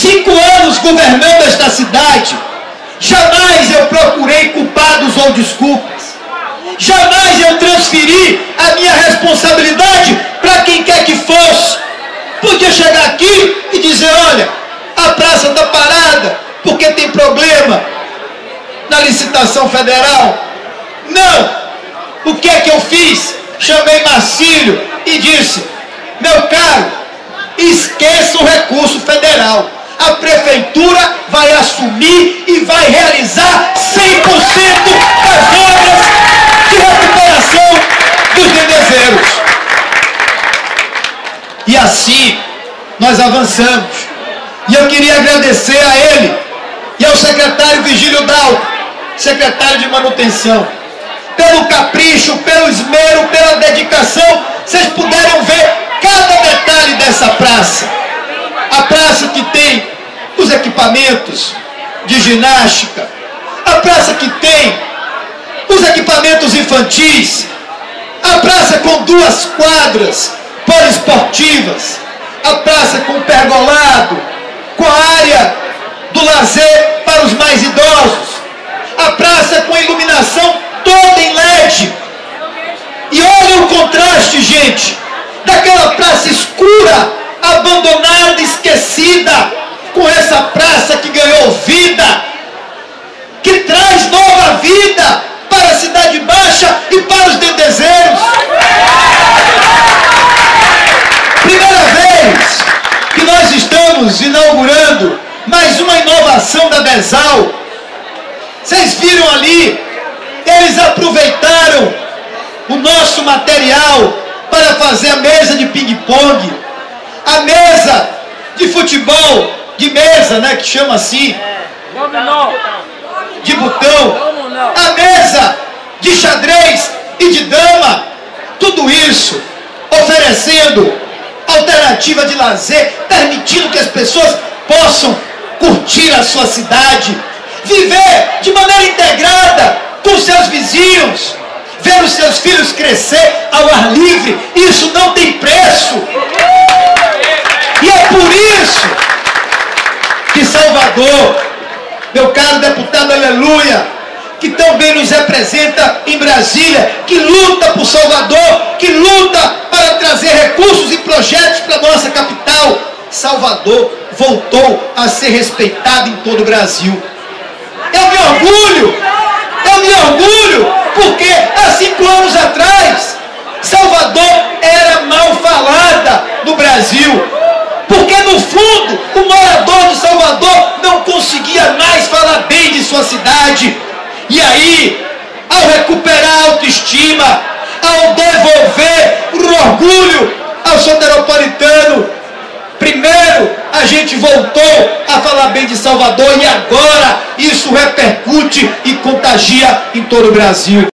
cinco anos governando esta cidade, jamais eu procurei culpados ou desculpas. Jamais eu transferi a minha responsabilidade para quem quer que fosse. Podia chegar aqui e dizer: olha, a praça está parada porque tem problema na licitação federal. Não! O que é que eu fiz? Chamei Marcílio e disse: meu caro, esqueça o recurso federal. A prefeitura vai assumir e vai realizar 100% das obras de recuperação dos bebezeiros. E assim nós avançamos. E eu queria agradecer a ele e ao secretário Vigílio Dal, secretário de manutenção, pelo capricho, pelo esmero, pela dedicação. Vocês puderam ver cada detalhe dessa praça. A praça que tem equipamentos de ginástica, a praça que tem os equipamentos infantis, a praça com duas quadras poliesportivas, a praça com pergolado, com a área do lazer para os mais idosos, a praça com a iluminação toda em LED. E olha o contraste, gente daquela praça escura, abandonada, esquecida, essa praça que ganhou vida, que traz nova vida para a Cidade Baixa e para os dendezeiros. Primeira vez que nós estamos inaugurando mais uma inovação da Besal. Vocês viram ali, eles aproveitaram o nosso material para fazer a mesa de ping-pong, a mesa de futebol, de mesa, né, que chama assim, de botão, a mesa de xadrez e de dama, tudo isso oferecendo alternativa de lazer, permitindo que as pessoas possam curtir a sua cidade, viver de maneira integrada com seus vizinhos, ver os seus filhos crescer ao ar livre, isso não tem preço. E é por isso que Salvador, meu caro deputado Aleluia, que também nos representa em Brasília, que luta por Salvador, que luta para trazer recursos e projetos para nossa capital. Salvador voltou a ser respeitado em todo o Brasil. Eu me orgulho, eu me orgulho porque há cinco anos atrás, Salvador era mal falada no Brasil. Porque no fundo, o morador de Salvador não conseguia mais falar bem de E aí, ao recuperar a autoestima, ao devolver o orgulho ao soteropolitano, primeiro a gente voltou a falar bem de Salvador e agora isso repercute e contagia em todo o Brasil.